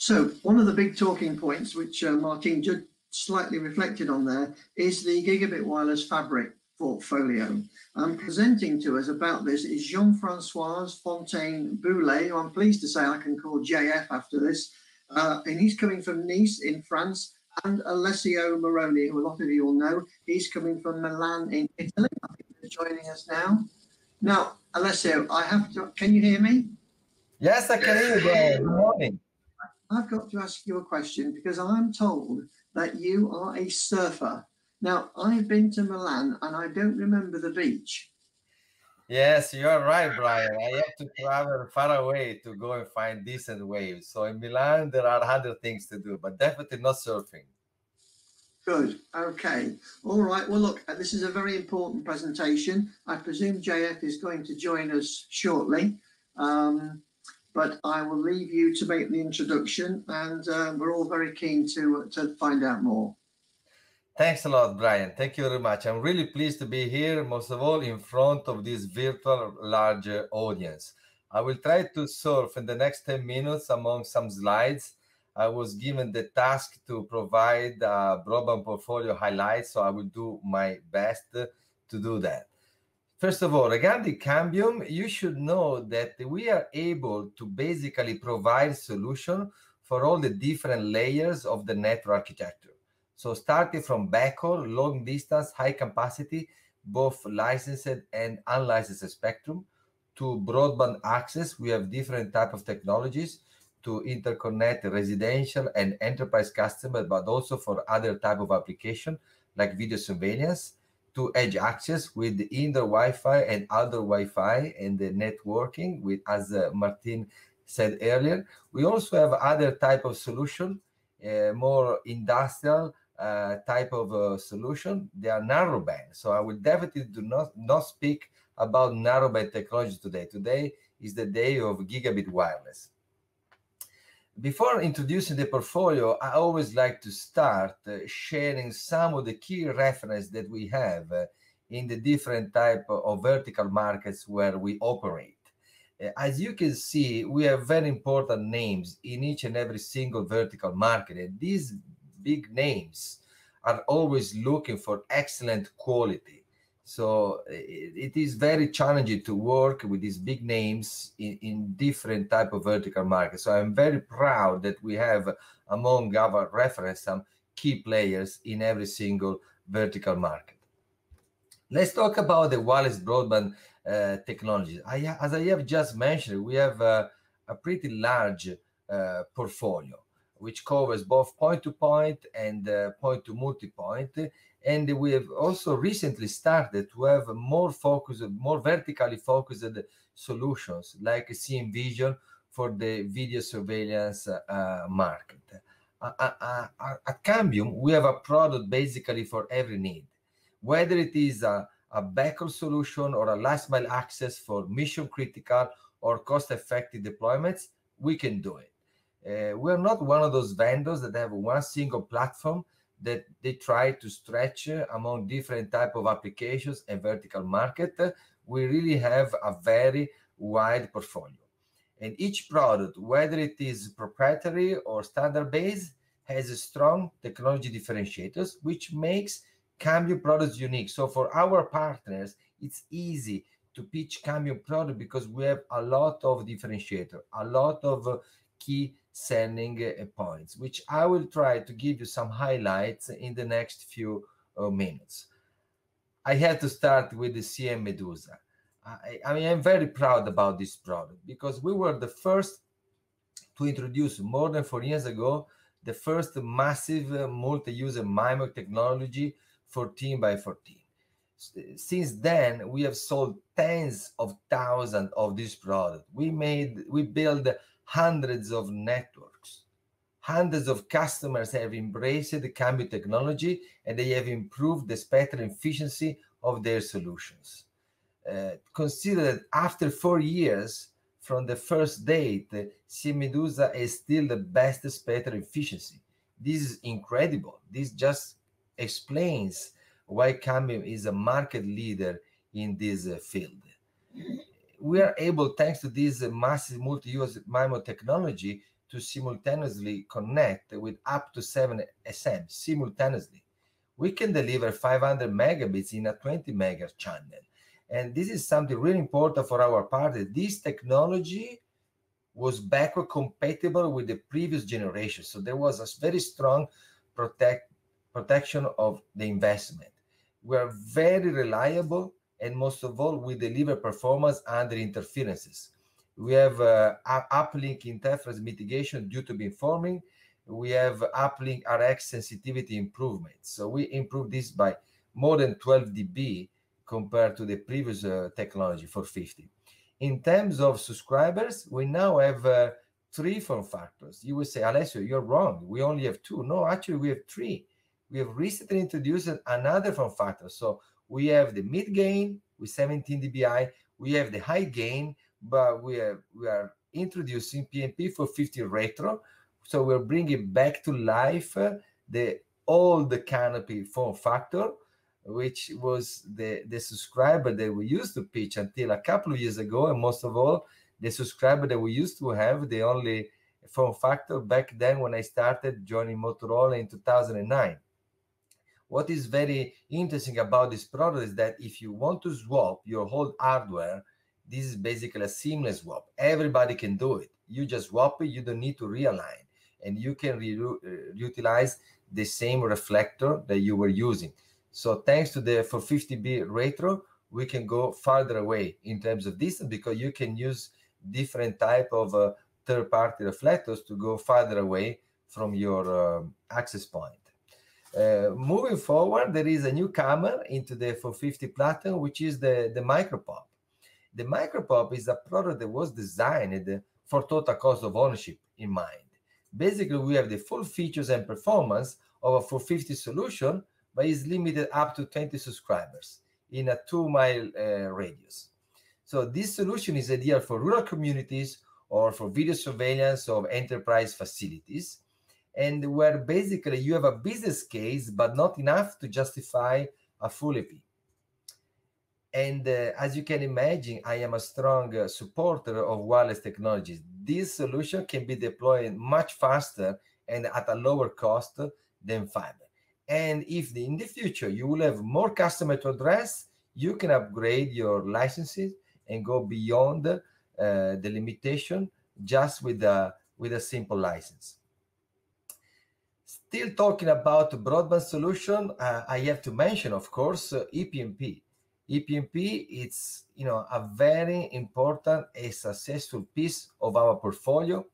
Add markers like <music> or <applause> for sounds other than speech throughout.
So one of the big talking points, which uh, Martin just slightly reflected on there, is the Gigabit Wireless Fabric portfolio. Um, presenting to us about this is Jean-Francois Fontaine Boulet, who I'm pleased to say I can call JF after this. Uh, and he's coming from Nice in France, and Alessio Moroni, who a lot of you will know. He's coming from Milan in Italy. I think they're joining us now. Now, Alessio, I have to, can you hear me? Yes, I can hear you. Good morning. I've got to ask you a question because I'm told that you are a surfer. Now, I've been to Milan and I don't remember the beach. Yes, you're right, Brian. I have to travel far away to go and find decent waves. So in Milan, there are other things to do, but definitely not surfing. Good. Okay. All right. Well, look, uh, this is a very important presentation. I presume JF is going to join us shortly. Um, but I will leave you to make the introduction, and uh, we're all very keen to to find out more. Thanks a lot, Brian. Thank you very much. I'm really pleased to be here, most of all in front of this virtual large audience. I will try to surf in the next 10 minutes among some slides. I was given the task to provide a broadband portfolio highlights, so I will do my best to do that. First of all, regarding Cambium, you should know that we are able to basically provide solution for all the different layers of the network architecture. So starting from backhaul, long distance, high capacity, both licensed and unlicensed spectrum, to broadband access, we have different type of technologies to interconnect residential and enterprise customers, but also for other type of application like video surveillance to edge access with the indoor Wi-Fi and outdoor Wi-Fi and the networking with, as uh, Martin said earlier. We also have other type of solution, uh, more industrial uh, type of uh, solution. They are narrowband. So I will definitely do not, not speak about narrowband technology today. Today is the day of gigabit wireless. Before introducing the portfolio, I always like to start uh, sharing some of the key reference that we have uh, in the different type of vertical markets where we operate. Uh, as you can see, we have very important names in each and every single vertical market. And these big names are always looking for excellent quality so it, it is very challenging to work with these big names in, in different type of vertical markets. So I'm very proud that we have among our reference some key players in every single vertical market. Let's talk about the wireless broadband uh, technology. I, as I have just mentioned, we have uh, a pretty large uh, portfolio which covers both point-to-point and uh, point-to-multi-point. And we have also recently started to have more focused, more vertically focused solutions like CN Vision for the video surveillance uh, market. Uh, at Cambium, we have a product basically for every need, whether it is a, a backhaul solution or a last mile access for mission critical or cost effective deployments, we can do it. Uh, we're not one of those vendors that have one single platform that they try to stretch among different type of applications and vertical market. We really have a very wide portfolio. And each product, whether it is proprietary or standard based, has a strong technology differentiators, which makes Cambium products unique. So for our partners, it's easy to pitch Cambium product because we have a lot of differentiator, a lot of key selling uh, points, which I will try to give you some highlights in the next few uh, minutes. I had to start with the CN Medusa. I, I mean, I'm very proud about this product because we were the first to introduce more than four years ago the first massive uh, multi-user MIMO technology 14 by 14. Since then, we have sold tens of thousands of this product. We made, we built hundreds of networks. Hundreds of customers have embraced the Cambium technology and they have improved the spectrum efficiency of their solutions. Uh, consider that after four years from the first date, Medusa is still the best spectrum efficiency. This is incredible. This just explains why Cambium is a market leader in this uh, field we are able, thanks to this massive multi-use MIMO technology, to simultaneously connect with up to 7 SM simultaneously. We can deliver 500 megabits in a 20 megahertz channel. And this is something really important for our party. This technology was backward compatible with the previous generation. So there was a very strong protect, protection of the investment. We are very reliable, and most of all, we deliver performance under interferences. We have uh, uplink interference mitigation due to beamforming. We have uplink RX sensitivity improvement. So we improved this by more than 12 dB compared to the previous uh, technology 450. In terms of subscribers, we now have uh, three form factors. You will say, Alessio, you're wrong. We only have two. No, actually, we have three. We have recently introduced another form factor. So we have the mid gain with 17 dBi. We have the high gain, but we are, we are introducing PMP 450 retro. So we're bringing back to life uh, the old canopy form factor which was the, the subscriber that we used to pitch until a couple of years ago. And most of all, the subscriber that we used to have, the only form factor back then when I started joining Motorola in 2009. What is very interesting about this product is that if you want to swap your whole hardware, this is basically a seamless swap. Everybody can do it. You just swap it, you don't need to realign, and you can uh, utilize the same reflector that you were using. So thanks to the 450B retro, we can go farther away in terms of distance because you can use different type of uh, third-party reflectors to go farther away from your uh, access point. Uh, moving forward, there is a newcomer into the 450 platform, which is the, the Micropop. The Micropop is a product that was designed for total cost of ownership in mind. Basically, we have the full features and performance of a 450 solution but is limited up to 20 subscribers in a two mile uh, radius. So this solution is ideal for rural communities or for video surveillance of enterprise facilities, and where basically you have a business case, but not enough to justify a full EP. And uh, as you can imagine, I am a strong uh, supporter of wireless technologies. This solution can be deployed much faster and at a lower cost than fiber. And if the, in the future you will have more customer to address, you can upgrade your licenses and go beyond uh, the limitation just with a with a simple license. Still talking about broadband solution, uh, I have to mention, of course, uh, EPMP. EPMP it's you know a very important and successful piece of our portfolio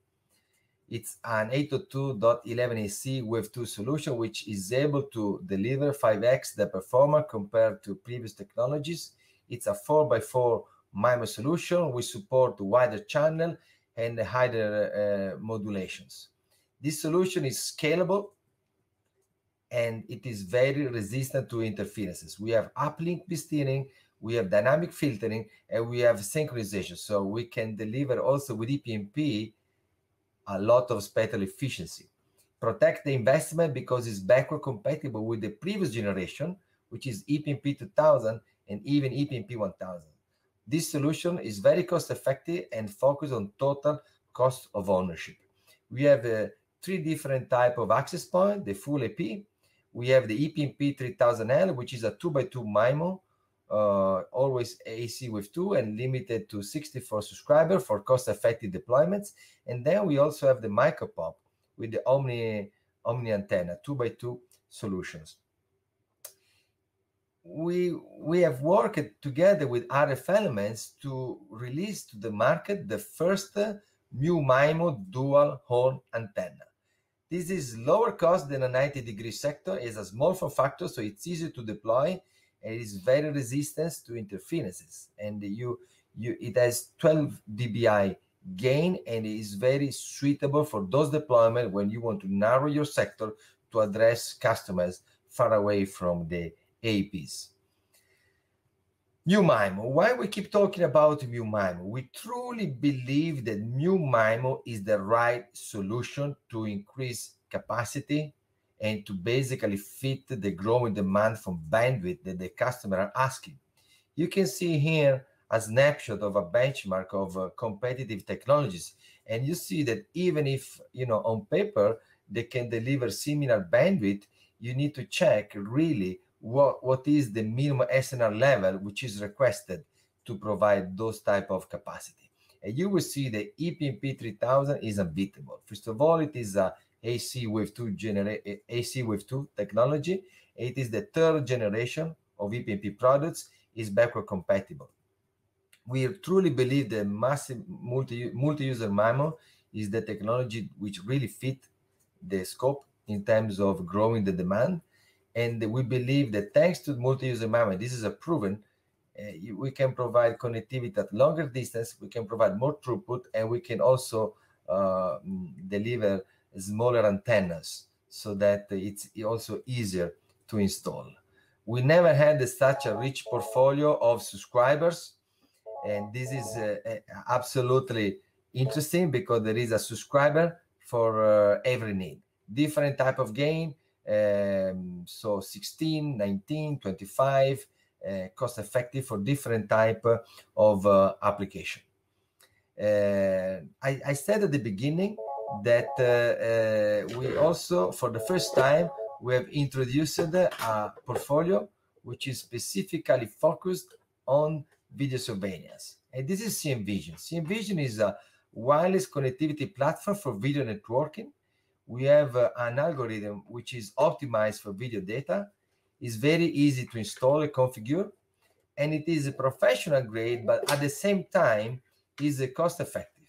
it's an 802.11ac Wave 2 solution, which is able to deliver 5x the performance compared to previous technologies. It's a 4x4 MIMO solution. We support wider channel and higher uh, modulations. This solution is scalable and it is very resistant to interferences. We have uplink steering, we have dynamic filtering, and we have synchronization. So we can deliver also with EPMP a lot of spectral efficiency. Protect the investment because it's backward compatible with the previous generation, which is EPMP 2000 and even EPMP 1000. This solution is very cost effective and focused on total cost of ownership. We have uh, three different type of access point, the full EP. We have the EPMP 3000L, which is a 2x2 MIMO uh, always AC with 2 and limited to 64 subscribers for cost-effective deployments. And then we also have the Micropop with the Omni Omni antenna, two by two solutions. We we have worked together with RF Elements to release to the market the first uh, MIMO dual horn antenna. This is lower cost than a 90 degree sector, it's a small form factor, so it's easy to deploy and it is very resistant to interferences and you you it has 12 dbi gain and it is very suitable for those deployment when you want to narrow your sector to address customers far away from the APs. Mu MIMO. Why we keep talking about Mu MIMO? We truly believe that Mu MIMO is the right solution to increase capacity, and to basically fit the growing demand from bandwidth that the customer are asking. You can see here a snapshot of a benchmark of uh, competitive technologies. And you see that even if, you know, on paper, they can deliver similar bandwidth, you need to check really what, what is the minimum SNR level which is requested to provide those type of capacity. And you will see the EPMP 3000 is unbeatable. First of all, it is a AC Wave 2 genera- AC Wave 2 technology. It is the third generation of EPMP products is backward compatible. We truly believe that massive multi multi-user MIMO is the technology which really fit the scope in terms of growing the demand. And we believe that thanks to multi-user MIMO, this is a proven, uh, we can provide connectivity at longer distance, we can provide more throughput, and we can also uh, deliver smaller antennas so that it's also easier to install. We never had such a rich portfolio of subscribers, and this is uh, absolutely interesting because there is a subscriber for uh, every need. Different type of gain, um, so 16, 19, 25, uh, cost effective for different type of uh, application. Uh, I, I, said at the beginning that uh, uh, we also, for the first time, we have introduced a portfolio which is specifically focused on video surveillance. And this is CN Vision. CN Vision is a wireless connectivity platform for video networking. We have uh, an algorithm which is optimized for video data. It's very easy to install and configure, and it is a professional grade, but at the same time, is cost effective.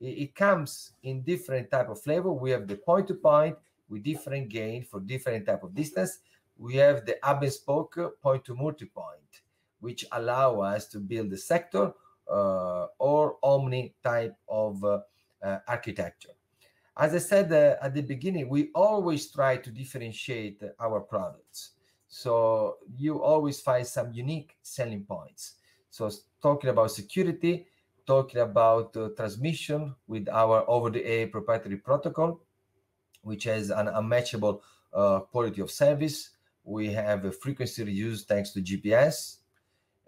It, it comes in different type of flavor. We have the point to point, with different gain for different type of distance. We have the hub and spoke point to multi-point, which allow us to build the sector uh, or omni type of uh, uh, architecture. As I said uh, at the beginning, we always try to differentiate our products. So you always find some unique selling points. So talking about security, talking about uh, transmission with our over-the-air proprietary protocol, which has an unmatchable uh, quality of service. We have a frequency reuse thanks to GPS.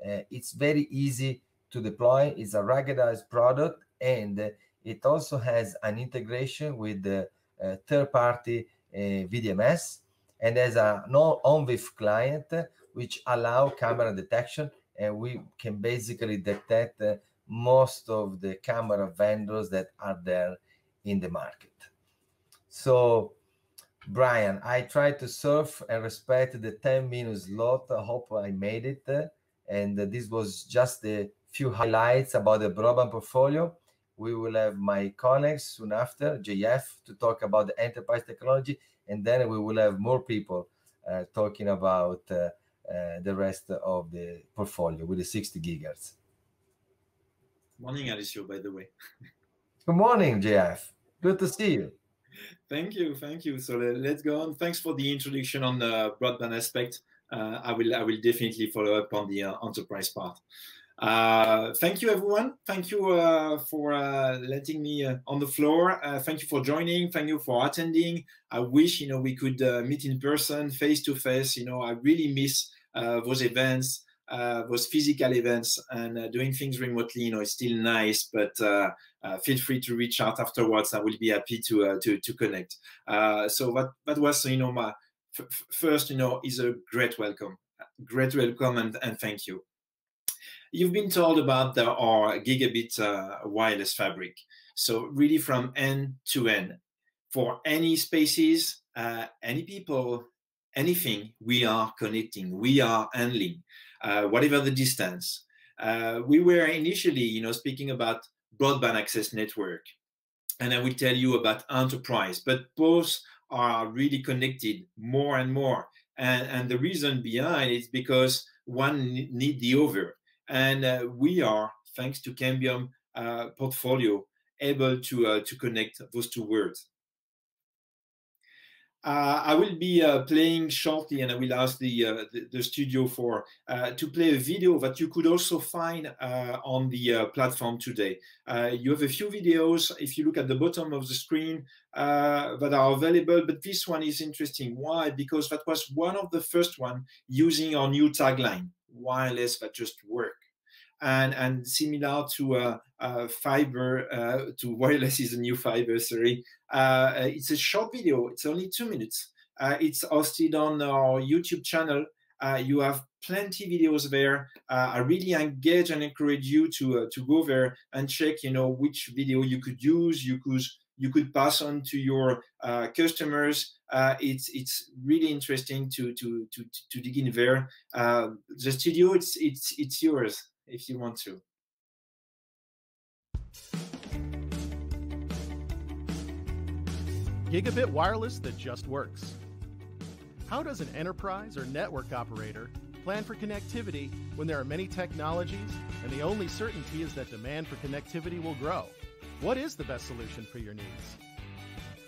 Uh, it's very easy to deploy. It's a ruggedized product, and it also has an integration with the uh, third-party uh, VDMS, and there's a no ONVIF client which allow camera detection, and we can basically detect uh, most of the camera vendors that are there in the market. So, Brian, I tried to surf and respect the 10 minutes slot. I hope I made it. And this was just a few highlights about the broadband portfolio. We will have my colleagues soon after, JF, to talk about the enterprise technology. And then we will have more people uh, talking about uh, uh, the rest of the portfolio with the 60 gigahertz. Morning, Alessio, by the way. Good morning, JF. Good to see you thank you, thank you. So let's go on. Thanks for the introduction on the broadband aspect. Uh, I will I will definitely follow up on the uh, enterprise part. Uh, thank you, everyone. Thank you uh, for uh, letting me uh, on the floor. thank you for joining. Thank you for attending. I wish you know we could meet in person, face to face. You know, I really miss those events uh, those physical events and uh, doing things remotely, you know, it's still nice. But uh, uh feel free to reach out afterwards. I will be happy to uh, to to connect. Uh, so that that was, you know, my first, you know, is a great welcome, great welcome, and and thank you. You've been told about the, our gigabit wireless fabric. So really from end to end, for any spaces, any people, anything, we are connecting, we are handling. Uh, whatever the distance. Uh, we were initially, you know, speaking about broadband access network, and I will tell you about enterprise, but both are really connected more and more. And, and the reason behind is because one need the other. And uh, we are, thanks to Cambium uh, portfolio, able to, uh, to connect those two words. Uh, I will be uh, playing shortly, and I will ask the uh, the, the, studio for to play a video that you could also find on the platform today. you have a few videos if you look at the bottom of the screen that are available, but this one is interesting. Why? Because that was one of the first one using our new tagline: "Wireless that just work." And and similar to uh, uh, fiber uh, to wireless is a new fiber. Sorry, uh, it's a short video. It's only two minutes. Uh, it's hosted on our YouTube channel. Uh, you have plenty videos there. I really engage and encourage you to to go there and check. You know which video you could use. You could you could pass on to your uh, customers. Uh, it's it's really interesting to to to to dig in there. Uh, the studio, it's it's it's yours if you want to. Gigabit wireless that just works. How does an enterprise or network operator plan for connectivity when there are many technologies and the only certainty is that demand for connectivity will grow? What is the best solution for your needs?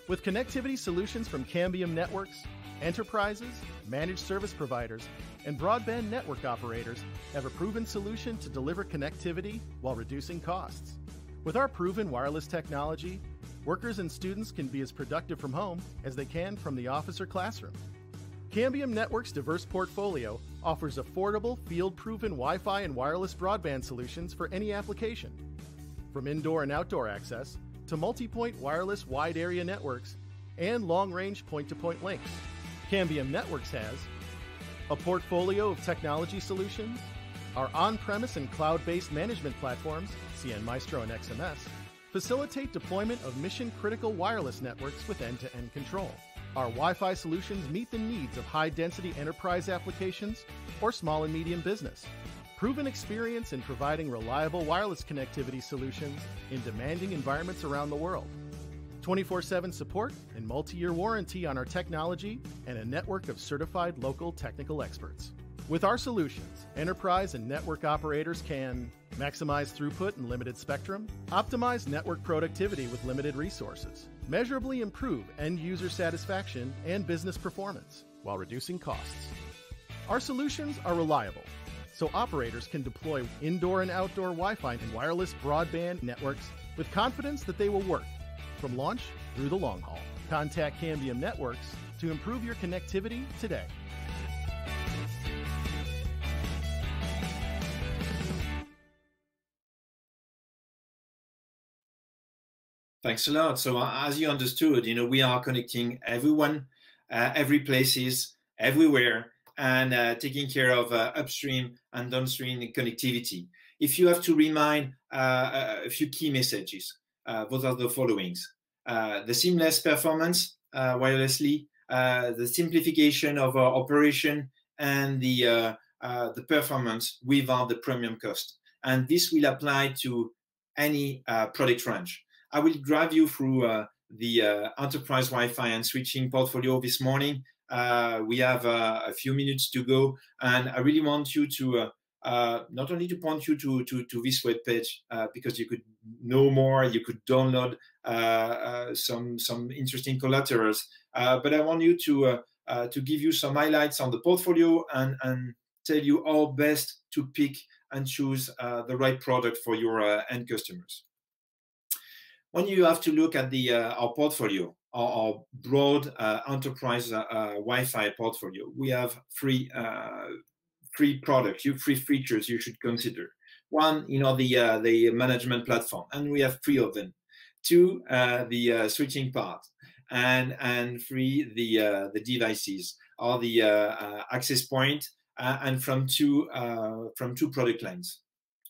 With connectivity solutions from Cambium Networks, enterprises, managed service providers, and broadband network operators have a proven solution to deliver connectivity while reducing costs. With our proven wireless technology, workers and students can be as productive from home as they can from the office or classroom. Cambium Network's diverse portfolio offers affordable, field proven Wi Fi and wireless broadband solutions for any application. From indoor and outdoor access to multi point wireless wide area networks and long range point to point links. Cambium Networks has a portfolio of technology solutions, our on premise and cloud based management platforms, CN Maestro and XMS, facilitate deployment of mission critical wireless networks with end to end control. Our Wi Fi solutions meet the needs of high density enterprise applications or small and medium business. Proven experience in providing reliable wireless connectivity solutions in demanding environments around the world. 24 7 support and multi year warranty on our technology, and a network of certified local technical experts. With our solutions, enterprise and network operators can maximize throughput and limited spectrum, optimize network productivity with limited resources, measurably improve end user satisfaction and business performance while reducing costs. Our solutions are reliable, so operators can deploy indoor and outdoor Wi Fi and wireless broadband networks with confidence that they will work from launch through the long haul. Contact Cambium Networks to improve your connectivity today. Thanks a lot. So as you understood, you know, we are connecting everyone, uh, every places, everywhere, and uh, taking care of uh, upstream and downstream connectivity. If you have to remind uh, a few key messages, uh, those are the followings. Uh, the seamless performance uh, wirelessly, uh, the simplification of our operation, and the the performance without the premium cost. And this will apply to any product range. I will drive you through the enterprise Wi-Fi and switching portfolio this morning. Uh, we have uh, a few minutes to go, and I really want you to uh, uh, not only to point you to, to, to this web page uh, because you could know more, you could download uh, uh some some interesting collaterals, uh, but I want you to uh, to give you some highlights on the portfolio and and tell you how best to pick and choose the right product for your end customers. When you have to look at the our portfolio, our, broad enterprise Wi-Fi portfolio, we have three three products, you three features you should consider. One, you know, the uh, the management platform, and we have three of them. Two, uh, the uh, switching part, and and three, the uh, the devices or the uh, uh, access point, and from two from two product lines.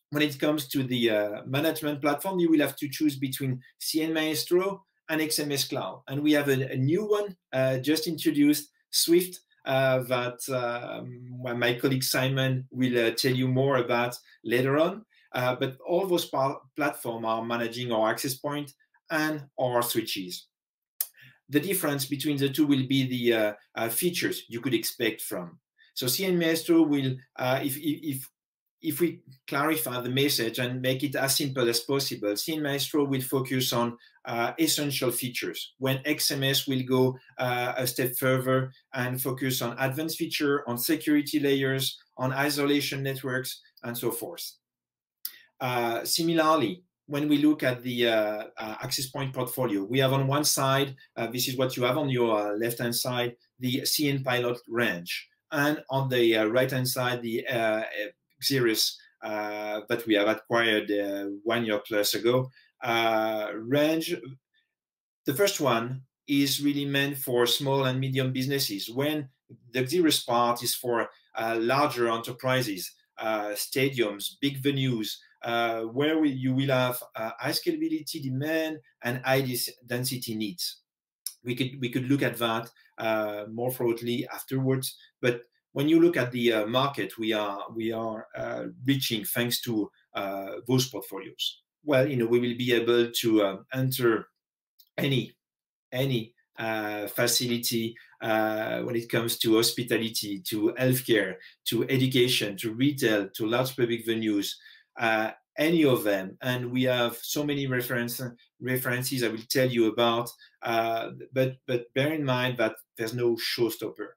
When it comes to the management platform, you will have to choose between CN Maestro and XMS Cloud, and we have a, a new one just introduced, Swift that um, my colleague Simon will uh, tell you more about later on. Uh, but all those platforms are managing our access point and our switches. The difference between the two will be the uh, uh, features you could expect from. So CN Maestro will, uh, if, if, if we clarify the message and make it as simple as possible, CN Maestro will focus on uh, essential features, when XMS will go uh, a step further and focus on advanced feature, on security layers, on isolation networks, and so forth. Uh, similarly, when we look at the uh, uh, access point portfolio, we have on one side, uh, this is what you have on your left-hand side, the CN Pilot range. And on the right-hand side, the Xirrus that we have acquired one year plus ago. Range, the first one is really meant for small and medium businesses. When the Xirrus part is for larger enterprises, stadiums, big venues, uh, where you will have uh, high scalability demand and high density needs. We could we could look at that uh, more broadly afterwards. But when you look at the uh, market, we are we are uh, reaching thanks to uh, those portfolios. Well, you know, we will be able to enter any any facility when it comes to hospitality, to healthcare, to education, to retail, to large public venues, uh, any of them. And we have so many reference, references I will tell you about. Uh, but, but bear in mind that there's no showstopper.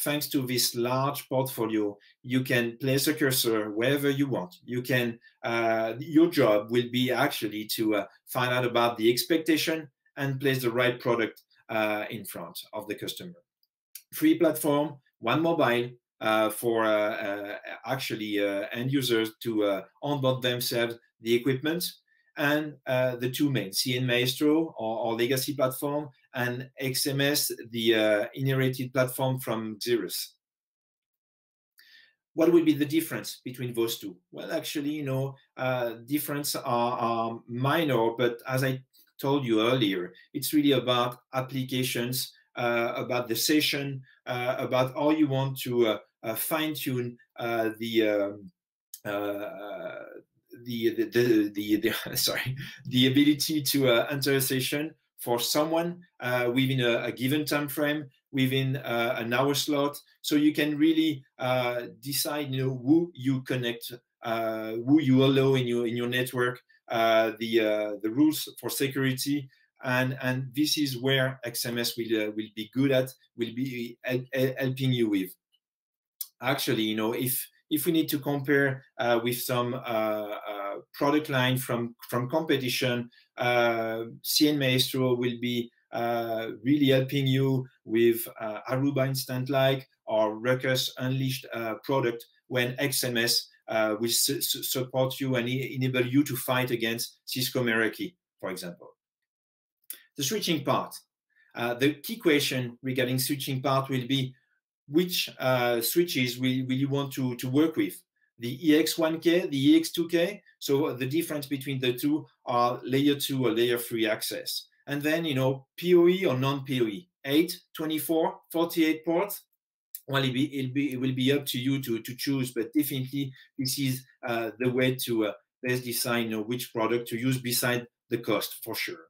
Thanks to this large portfolio, you can place a cursor wherever you want. You can, uh, your job will be actually to uh, find out about the expectation and place the right product uh, in front of the customer. Free platform, one mobile, uh, for uh, uh, actually end users to onboard themselves the equipment and uh, the two main, CN Maestro, our, legacy platform, and XMS, the uh, inherited platform from Xirrus. What would be the difference between those two? Well, actually, you know, uh, difference are, are, minor, but as I told you earlier, it's really about applications, about the session, about how you want to uh, fine tune uh, the, um, uh, the, the, the, the, the, <laughs> sorry the ability to enter a session for someone within a, a, given time frame within an hour slot. So you can really decide you know who you connect uh, who you allow in your in your network, uh, the uh, the rules for security, and and this is where XMS will will be good at, will be helping you with. Actually, you know, if if we need to compare uh, with some uh, uh, product line from from competition, uh, CN Maestro will be uh, really helping you with Aruba Instant Like or Ruckus Unleashed product when XMS will su support you and enable you to fight against Cisco Meraki, for example. The switching part. the key question regarding switching part will be which uh, switches will you want to, to work with? The EX1K, the EX2K. So the difference between the two are layer two or layer three access. And then, you know, PoE or non-PoE, 8, 24, 48 ports. Well, it'll be, it'll be, it will be up to you to, to choose, but definitely this is uh, the way to uh, best decide you know, which product to use beside the cost for sure.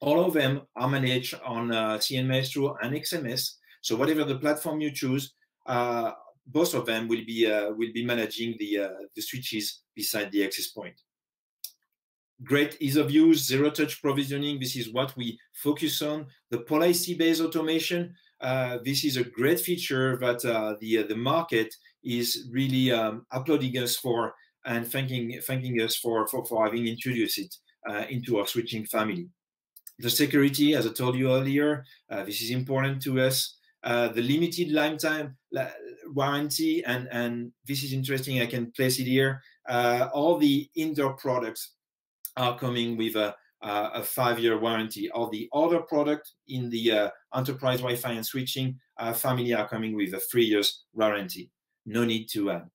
All of them are managed on uh, CN Maestro and XMS. So whatever the platform you choose, uh, both of them will be uh, will be managing the uh, the switches beside the access point. Great ease of use, zero touch provisioning. This is what we focus on. The policy based automation. Uh, this is a great feature that uh, the uh, the market is really um, applauding us for and thanking thanking us for for, for having introduced it into our switching family. The security, as I told you earlier, this is important to us. Uh, the limited lifetime warranty, and, and this is interesting, I can place it here. Uh, all the indoor products are coming with a, a five-year warranty. All the other products in the uh, enterprise Wi-Fi and switching uh, family are coming with a three years warranty. No need to add.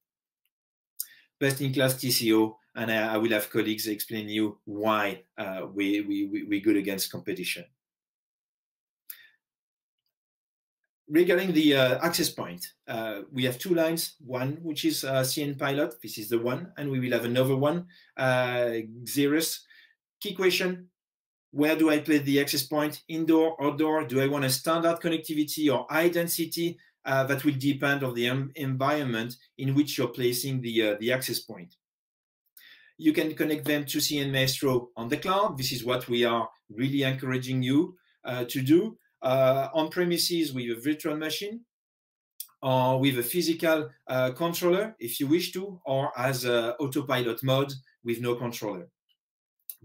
Best-in-class TCO, and I, I, will have colleagues explain you why uh, we, we, we're good against competition. Regarding the uh, access point, uh, we have two lines. One, which is uh, CN Pilot. This is the one. And we will have another one, uh, Xirrus. Key question, where do I place the access point? Indoor, outdoor? Do I want a standard connectivity or high density? Uh, that will depend on the environment in which you're placing the, uh, the access point. You can connect them to CN Maestro on the cloud. This is what we are really encouraging you uh, to do uh, on premises with a virtual machine or with a physical uh, controller if you wish to, or as a autopilot mode with no controller.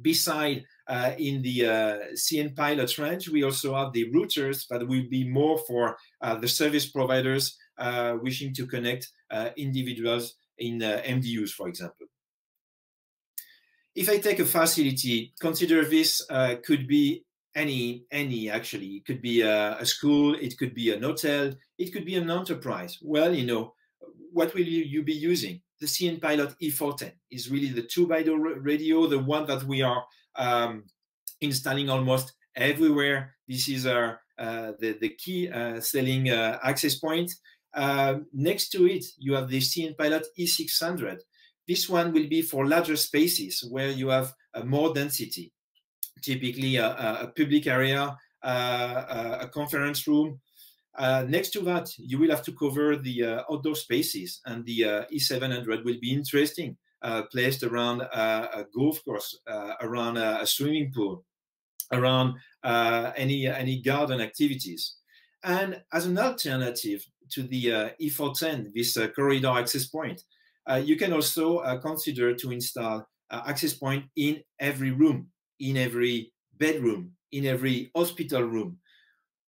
Beside, uh, in the uh, CN pilot range, we also have the routers that will be more for uh, the service providers uh, wishing to connect individuals in uh, MDUs, for example. If I take a facility, consider this uh, could be any any actually. It could be a, a, school it could be an hotel it could be an enterprise. Well you know what will you, you be using? The cn pilot e410 is really the two by the radio the one that we are um, installing almost everywhere. This is our uh, the, the key uh, selling uh, access point. Um, next to it you have the cn pilot e600 this one will be for larger spaces where you have more density typically a, a public area, uh, a conference room. Uh, next to that, you will have to cover the uh, outdoor spaces, and the E700 will be interesting, placed around a golf course, around a swimming pool, around any any garden activities. And as an alternative to the uh, E410, this uh, corridor access point, uh, you can also consider to install access point in every room in every bedroom, in every hospital room.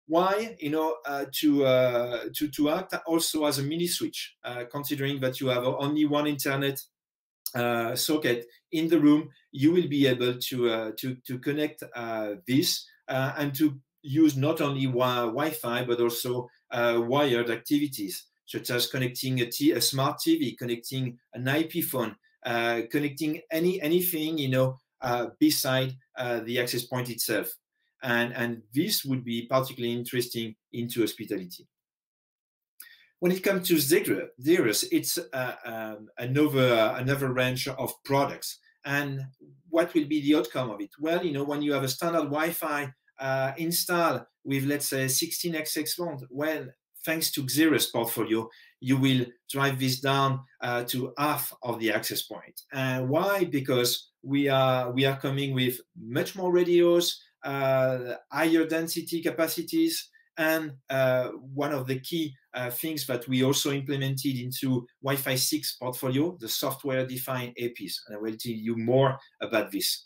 Why? You know, uh, to, uh, to, to act also as a mini switch, uh, considering that you have only one internet uh, socket in the room, you will be able to, uh, to, to connect uh, this and to use not only wi- Wi-Fi, but also wired activities, such as connecting a, t- a smart TV, connecting an IP phone, connecting any anything, you know, beside uh, the access point itself. And, and this would be particularly interesting into hospitality. When it comes to Xirrus, it's uh, um, another, another range of products. And what will be the outcome of it? Well, you know, when you have a standard Wi-Fi uh, install with, let's say, 16 access point, well, thanks to Xirrus portfolio, you will drive this down uh, to half of the access point. Uh, why? Because we are we are coming with much more radios, uh, higher density capacities, and uh, one of the key uh, things that we also implemented into Wi-Fi 6 portfolio, the software-defined APs, and I will tell you more about this.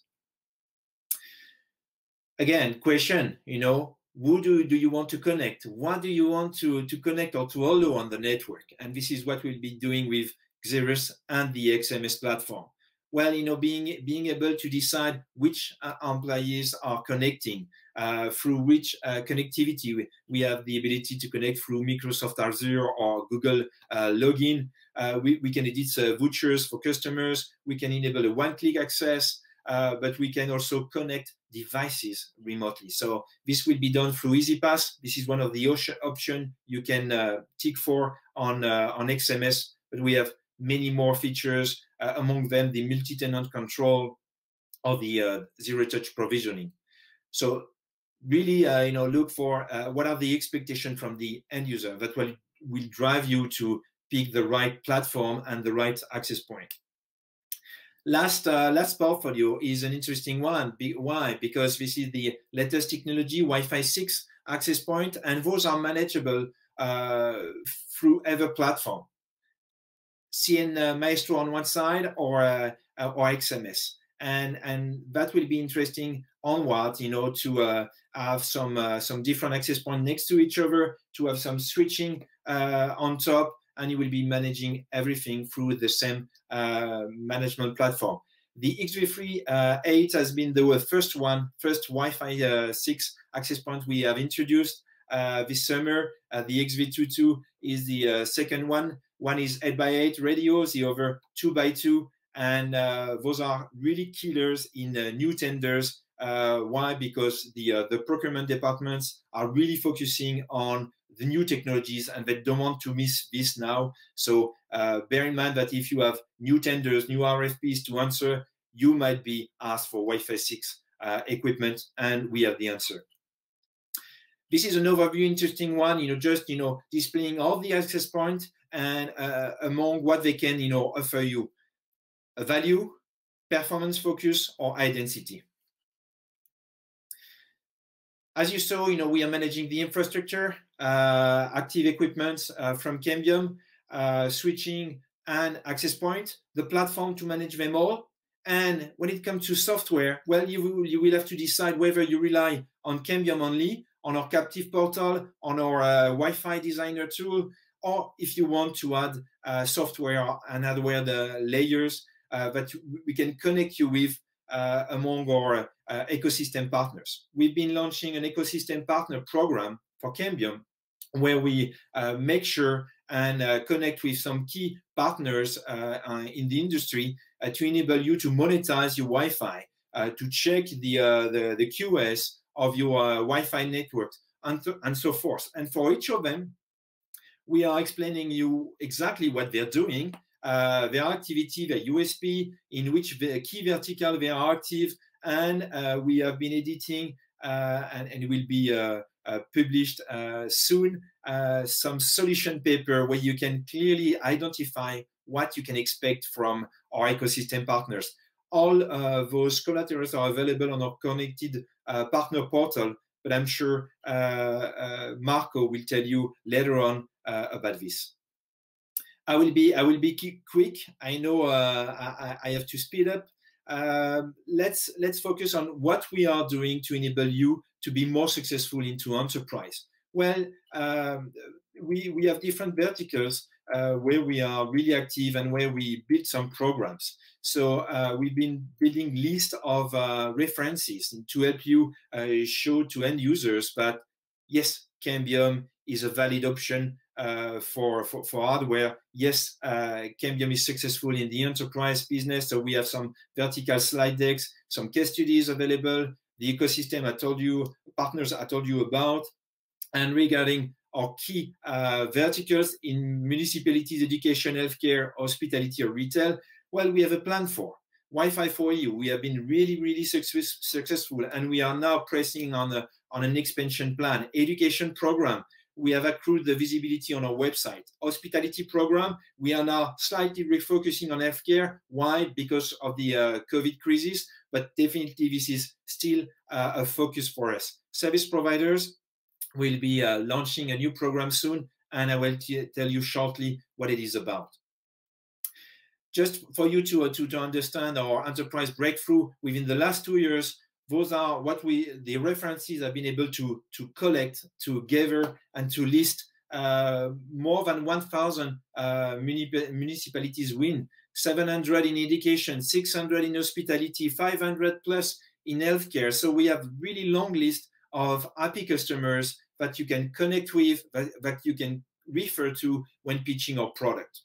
Again, question, you know, who do, do you want to connect? What do you want to, to connect or to allow on the network? And this is what we'll be doing with Xirrus and the XMS platform. Well, you know, being being able to decide which uh, employees are connecting uh, through which uh, connectivity. We, we, have the ability to connect through Microsoft Azure or Google uh, login. Uh, we, we can edit uh, vouchers for customers. We can enable a one-click access. But we can also connect devices remotely. So this will be done through EasyPass. This is one of the options you can uh, tick for on uh, on XMS. But we have many more features. Uh, among them, the multi-tenant control or the uh, zero-touch provisioning. So really, you know, look for what are the expectations from the end user that will will drive you to pick the right platform and the right access point. Last uh, last portfolio is an interesting one. Be why? Because this is the latest technology, Wi-Fi 6 access point, and those are manageable uh, through either platform. CN uh, Maestro on one side or uh, or XMS, and and that will be interesting onward. You know, to uh, have some uh, some different access point next to each other, to have some switching on top, and you will be managing everything through the same uh, management platform. The XV3 uh, 8 has been the first one, first Wi-Fi uh, 6 access point we have introduced uh, this summer. Uh, the XV22 is the uh, second one. One is 8x8 radios, the other 2x2. And those are really killers in new tenders uh, why? Because the uh, the procurement departments are really focusing on the new technologies and they don't want to miss this now. So uh, bear in mind that if you have new tenders, new RFPs to answer, you might be asked for Wi-Fi 6 uh, equipment, and we have the answer. This is an overview, interesting one. You know, just you know, displaying all the access points and uh, among what they can, you know, offer you: a value, performance focus, or identity as you saw, you know, we are managing the infrastructure, active equipment uh, from Cambium, uh, switching and access point, the platform to manage them all. And when it comes to software, well, you will, you will have to decide whether you rely on Cambium only, on our captive portal, on our uh, Wi-Fi designer tool, or if you want to add uh, software and hardware the layers uh, that we can connect you with uh, among our uh, ecosystem partners. We've been launching an ecosystem partner program for Cambium where we uh, make sure and uh, connect with some key partners in the industry to enable you to monetize your Wi-Fi, to check the, the, the QoS of your Wi-Fi network, and, and so forth. And for each of them, we are explaining you exactly what they're doing, uh, their activity, their USP, in which the key vertical they are active, and uh, we have been editing uh, and, and will be uh, uh, published uh, soon some solution paper where you can clearly identify what you can expect from our ecosystem partners. All those collaterals are available on our connected partner portal, but I'm sure Marco will tell you later on uh, about this. I will be I will be quick. I know uh, I, I, have to speed up. Um, let's let's focus on what we are doing to enable you to be more successful into enterprise. Well, um, we we have different verticals uh, where we are really active and where we build some programs. So uh, we've been building list of uh, references to help you uh, show to end users that yes, Cambium is a valid option uh, for, for, for hardware. Yes, uh, Cambium is successful in the enterprise business, so we have some vertical slide decks, some case studies available, the ecosystem I told you, partners I told you about, and regarding our key uh, verticals in municipalities, education, healthcare, hospitality, or retail, well, we have a plan for. Wi-Fi for you. We have been really, really success, successful, and we are now pressing on a, on an expansion plan. Education program we have accrued the visibility on our website. Hospitality program, we are now slightly refocusing on healthcare. Why? Because of the uh, COVID crisis, but definitely this is still uh, a focus for us. Service providers will be uh, launching a new program soon, and I will tell you shortly what it is about. Just for you to, uh, to, to understand our enterprise breakthrough within the last two years, those are what we the references have been able to to collect to gather and to list uh, more than 1000 uh, municipalities win. 700 in education 600 in hospitality 500 plus in healthcare. So we have really long list of happy customers that you can connect with that, that you can refer to when pitching our product.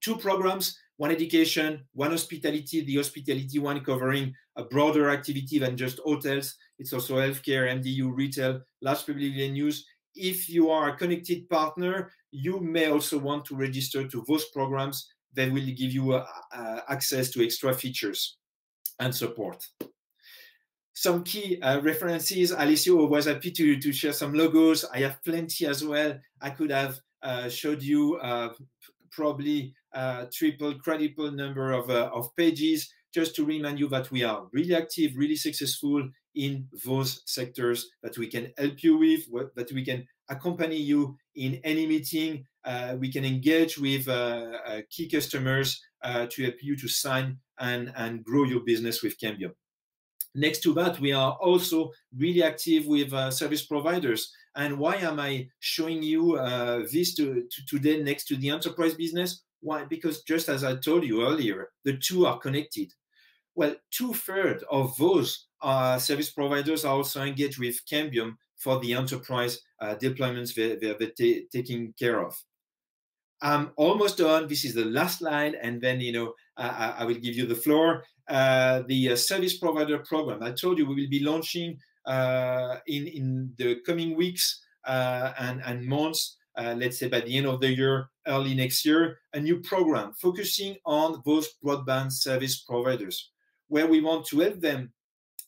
Two programs one education, one hospitality, the hospitality one covering a broader activity than just hotels. It's also healthcare, MDU, retail, large public venues. If you are a connected partner, you may also want to register to those programs that will give you uh, uh, access to extra features and support. Some key uh, references. Alessio was happy to, to share some logos. I have plenty as well. I could have uh, showed you probably triple, credible number of, uh, of pages, just to remind you that we are really active, really successful in those sectors that we can help you with, that we can accompany you in any meeting. Uh, we can engage with uh, uh, key customers uh, to help you to sign and, and grow your business with Cambium. Next to that, we are also really active with uh, service providers. And why am I showing you uh, this to, to today next to the enterprise business? Why? Because just as I told you earlier, the two are connected. Well, two thirds of those uh, service providers are also engaged with Cambium for the enterprise uh, deployments they're, they're taking care of. I'm almost done. This is the last line, and then you know I, I will give you the floor. Uh, the uh, service provider program. I told you we will be launching uh, in in the coming weeks uh, and and months uh, let's say by the end of the year, early next year, a new program focusing on those broadband service providers, where we want to help them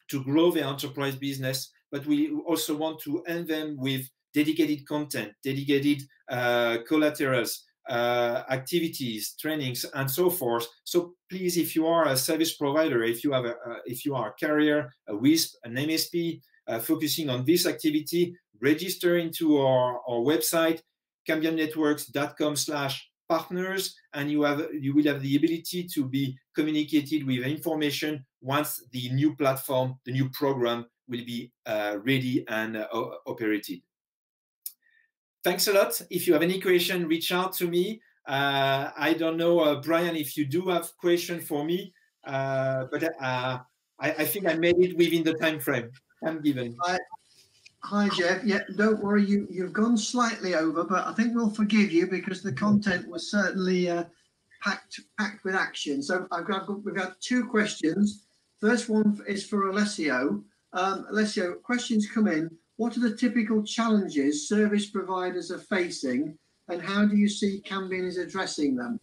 to grow their enterprise business, but we also want to end them with dedicated content, dedicated uh, collaterals, uh, activities, trainings, and so forth. So please, if you are a service provider, if you have a, uh, if you are a carrier, a WISP, an MSP, uh, focusing on this activity, register into our, our website cambiumnetworks.com slash partners and you have you will have the ability to be communicated with information once the new platform the new program will be uh, ready and uh, operated thanks a lot. If you have any question, reach out to me. Uh, I don't know, uh, Brian, if you do have question for me, uh, but uh, I, I, think I made it within the time frame I'm given. I, hi, Jeff. Yeah, don't worry. You you've gone slightly over, but I think we'll forgive you because the content was certainly uh, packed packed with action. So I've got we've got two questions. First one is for Alessio. Um, Alessio, questions come in. What are the typical challenges service providers are facing, and how do you see Cambium is addressing them?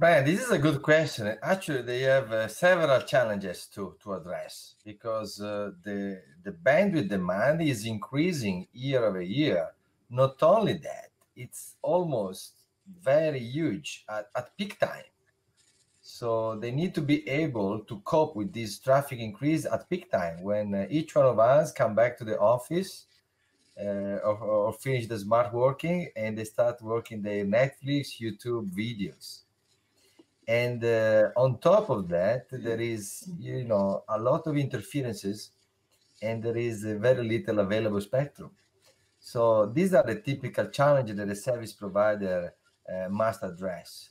Brian, this is a good question. Actually, they have uh, several challenges to, to address because uh, the, the bandwidth demand is increasing year over year. Not only that, it's almost very huge at, at peak time. So they need to be able to cope with this traffic increase at peak time when uh, each one of us come back to the office uh, or, or, finish the smart working and they start working their Netflix, YouTube videos and uh, on top of that there is you know a lot of interferences and there is very little available spectrum. So these are the typical challenges that a service provider uh, must address.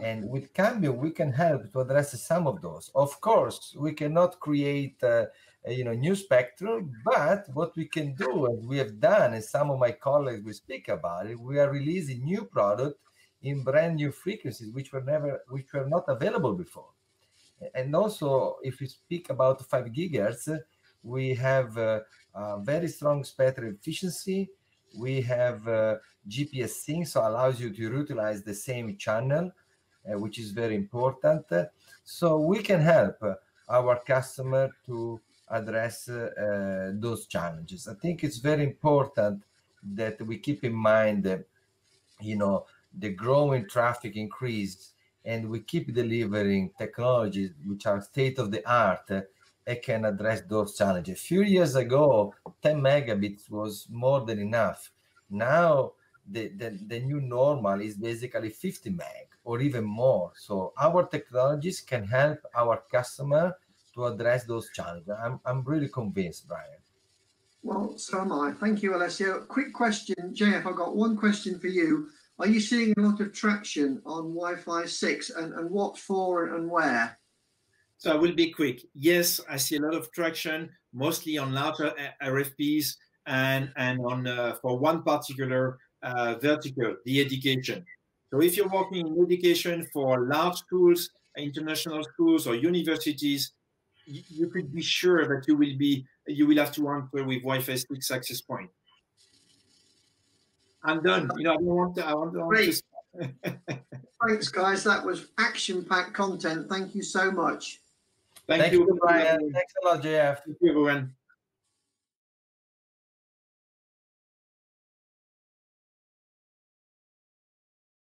And with Cambium, we can help to address some of those. Of course, we cannot create, uh, you know, new spectrum, but what we can do, and we have done, and some of my colleagues will speak about it, we are releasing new product in brand new frequencies which were never which were not available before. And also if we speak about 5 gigahertz we have uh, very strong spectral efficiency. We have uh, gps sync so allows you to utilize the same channel uh, which is very important. So we can help our customer to address uh, those challenges. I think it's very important that we keep in mind you know the growing traffic increase and we keep delivering technologies which are state of the art and can address those challenges. A few years ago, 10 megabits was more than enough. Now, the, the, the new normal is basically 50 meg or even more. So our technologies can help our customer to address those challenges. I'm, I'm really convinced, Brian. Well, so am I. Thank you, Alessio. Quick question, JF. I've got one question for you. Are you seeing a lot of traction on Wi-Fi 6 and, and what for and where? So I will be quick. Yes, I see a lot of traction, mostly on larger RFPs and, and on uh, for one particular uh, vertical, the education. So if you're working in education for large schools, international schools or universities, you, you could be sure that you will be you will have to answer with Wi-Fi 6 access point. I'm done. You know, I don't want to. I want to. Great. <laughs> Thanks, guys. That was action-packed content. Thank you so much. Thank, Thank you, Brian. Thanks a lot, JF. Thank you, everyone.